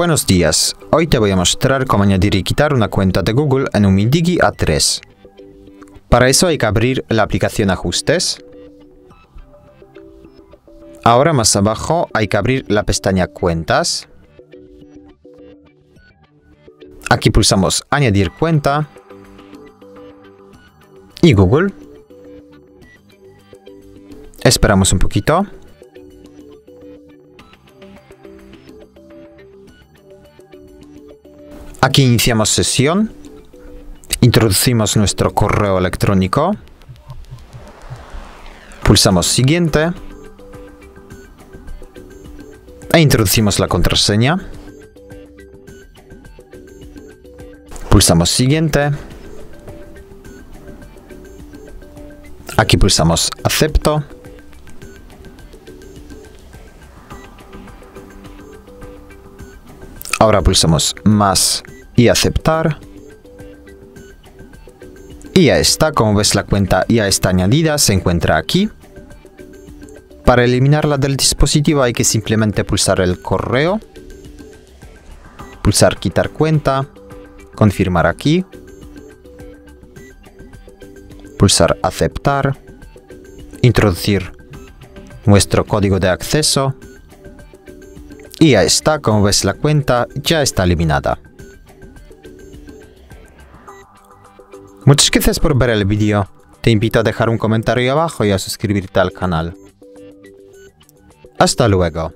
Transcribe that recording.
Buenos días, hoy te voy a mostrar cómo añadir y quitar una cuenta de Google en un Mindigi A3. Para eso hay que abrir la aplicación Ajustes. Ahora más abajo hay que abrir la pestaña Cuentas. Aquí pulsamos Añadir cuenta. Y Google. Esperamos un poquito. Aquí iniciamos sesión. Introducimos nuestro correo electrónico. Pulsamos siguiente. E introducimos la contraseña. Pulsamos siguiente. Aquí pulsamos acepto. Ahora pulsamos más y aceptar. Y ya está, como ves la cuenta ya está añadida, se encuentra aquí. Para eliminarla del dispositivo hay que simplemente pulsar el correo, pulsar quitar cuenta, confirmar aquí, pulsar aceptar, introducir nuestro código de acceso y ya está, como ves la cuenta ya está eliminada. Muchas gracias por ver el vídeo. Te invito a dejar un comentario abajo y a suscribirte al canal. Hasta luego.